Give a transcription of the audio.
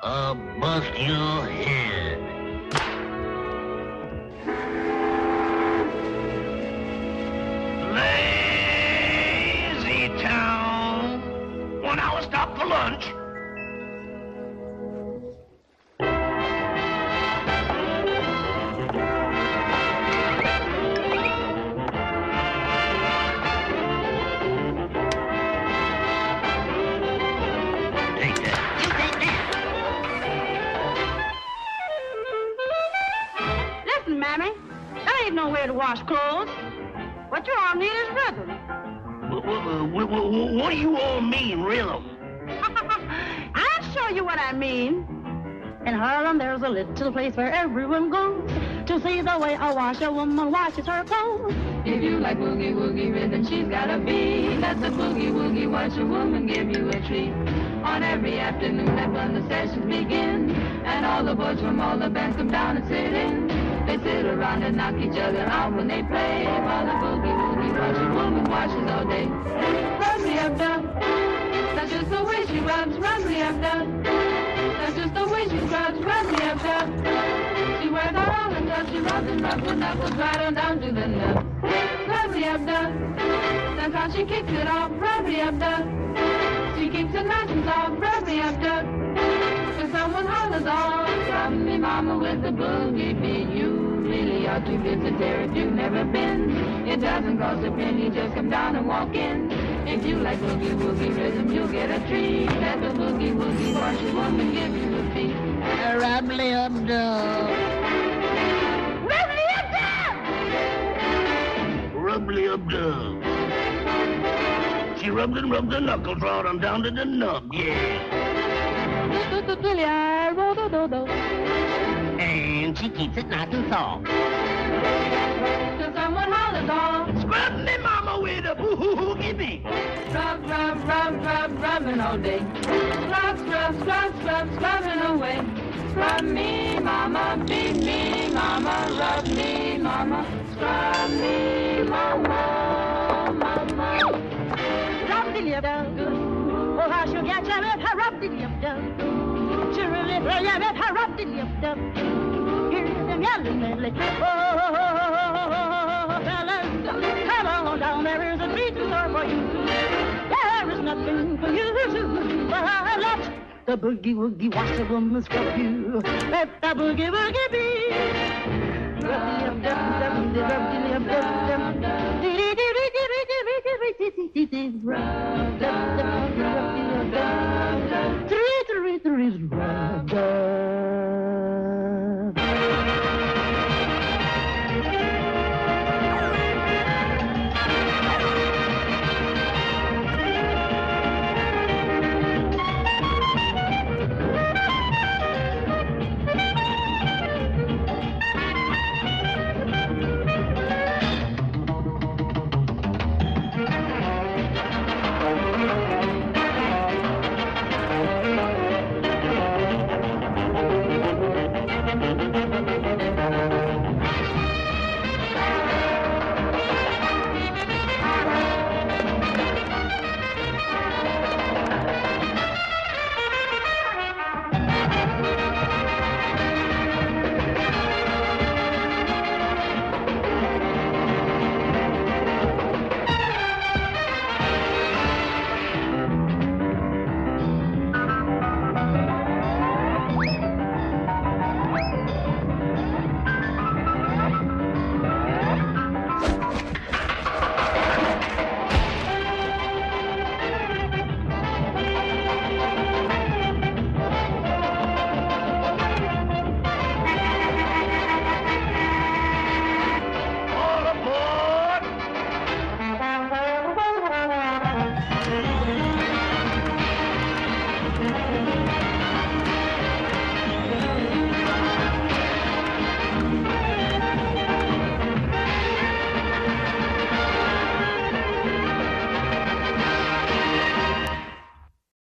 Bust your head. Lazy town. One hour stop for lunch. Wash clothes. What you all need is rhythm. What, what, what, what do you all mean, rhythm? I'll show you what I mean. In Harlem, there's a little place where everyone goes to see the way a washerwoman washes her clothes. If you like boogie woogie rhythm, she's got a beat. Let the boogie woogie washerwoman give you a treat. On every afternoon, that's when the sessions begin. And all the boys from all the bands come down and sit in. Around and knock each other out when they play. While the boogie woogie washerwoman washes all day. Rub me up, down. That's just the way she rubs. Rub me up, down. That's just the way she scrubs. Rub me up, down. She wears her all until she rubs and rubs her knuckles right on down to the nub. Rub me up, down. That's how she kicks it off. Rub me up, down. She keeps it nice and. Rub me up, down. If someone hollers off, rub me mama with the boogie beat. You really are too good to tear if you've never been. It doesn't cost a penny, just come down and walk in. If you like boogie woogie rhythm, you'll get a treat. Let the boogie woogie washerwoman give you a beat. Rubbly up dub. Rub me up, down! Rubbly up dub. She rubs and rubs her knuckles right on down to the nub, yeah. And she keeps it nice and soft. Till someone hollers off. Scrub me mama with a boogie beat. Scrub, rub, rub, rub, rubbing all day. Scrub, scrub, scrub, scrub, scrubbing away. Scrub me, mama, beat me, mama, rub me, mama, scrub me, mama, mama. Rub the lip down. Oh, how she'll get you rub the lip down naturally. Well, yeah, that harapti yabdab. Here's them yelling. Oh, fellas, come on down. There is a meeting there for you. There is nothing for you. Well, let the boogie woogie washerwoman scrub you. Let the boogie woogie be. Rub, is rather